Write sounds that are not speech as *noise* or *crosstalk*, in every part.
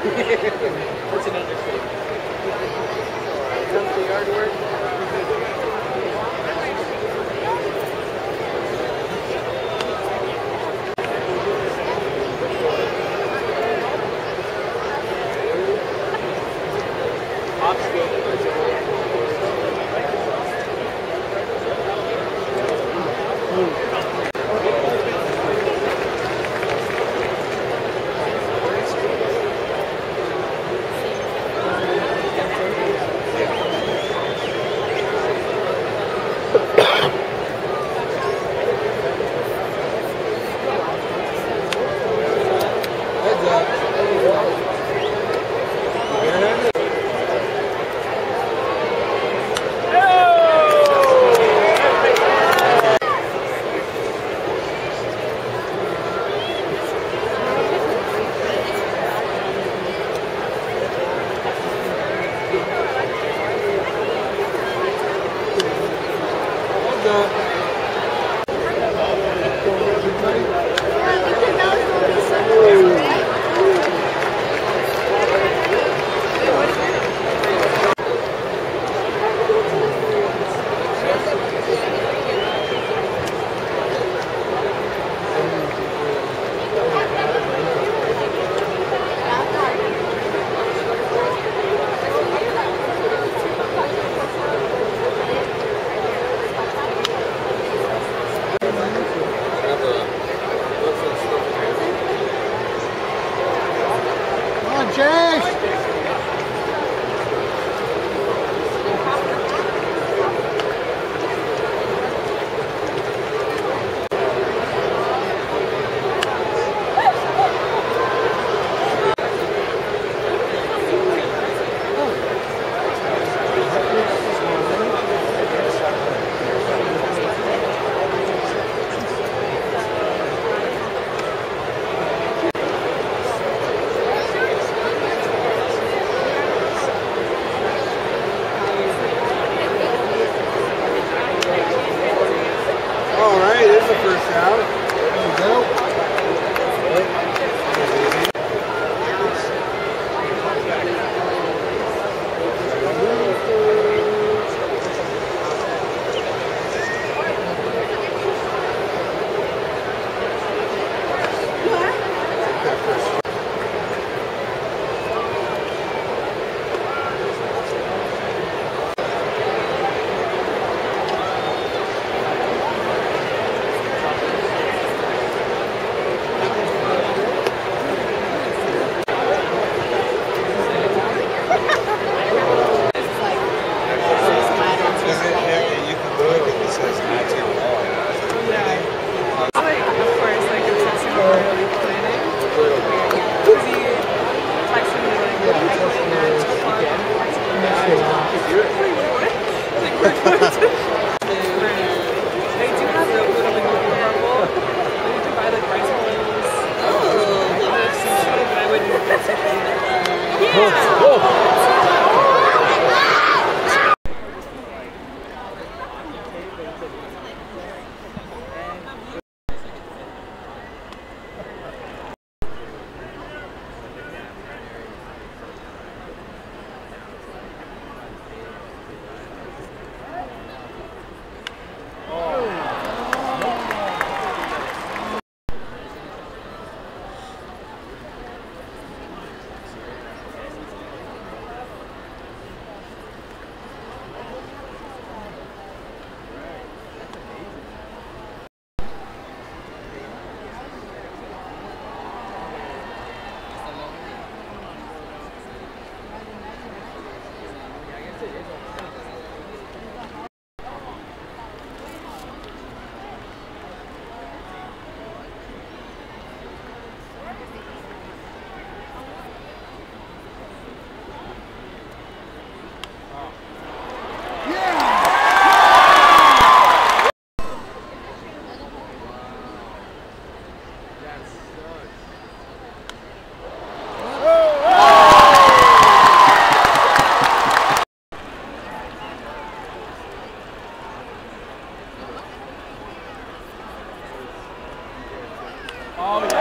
*laughs* That's an understatement. Comes to yard work. vocês! There's the first out. There we go. Oh, yeah.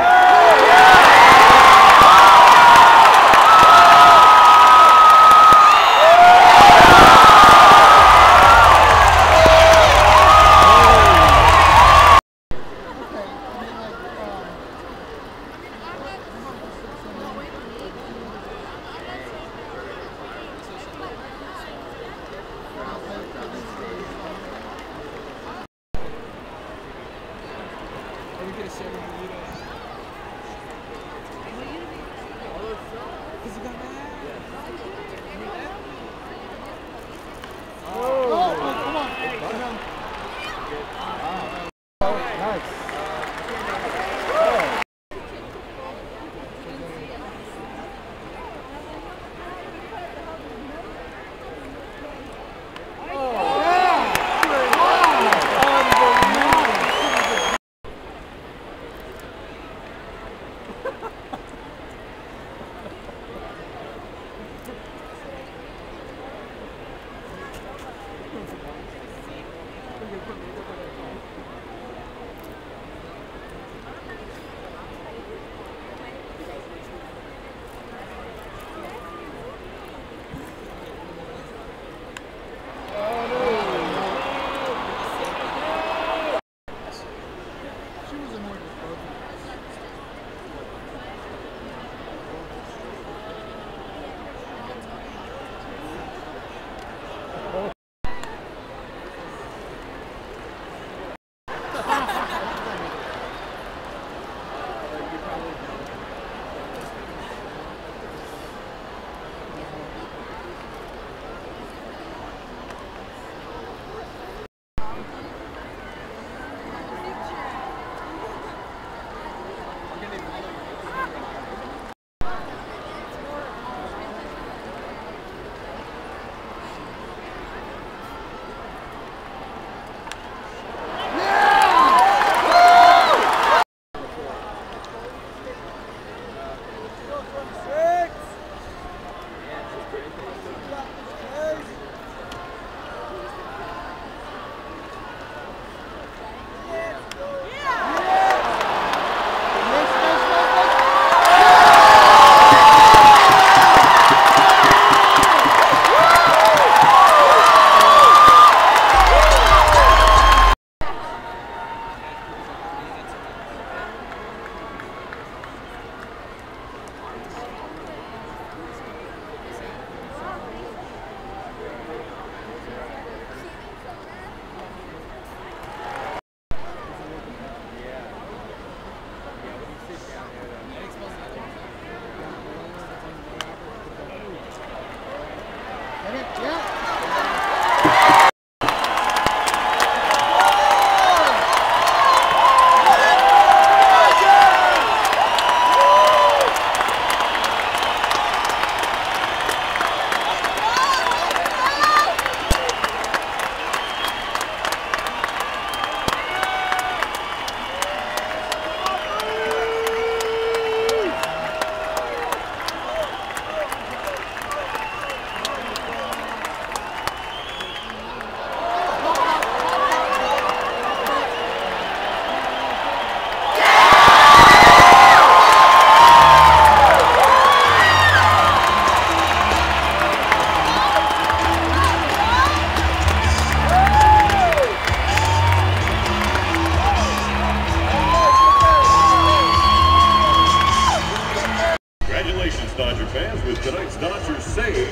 Dodger fans. With tonight's Dodgers save,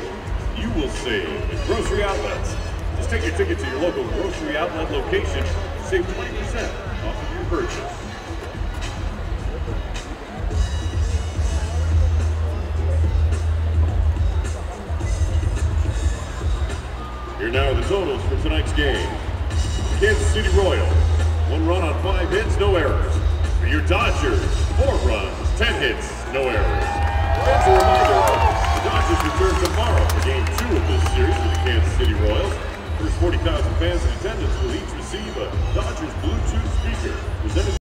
you will save at grocery outlets. Just take your ticket to your local grocery outlet location save 20% off of your purchase. Here now are the totals for tonight's game. Kansas City Royals, one run on five hits, no errors. For your Dodgers, four runs, ten hits, no errors. As a reminder, the Dodgers return tomorrow for game two of this series with the Kansas City Royals. First 40,000 fans in attendance will each receive a Dodgers Bluetooth speaker presented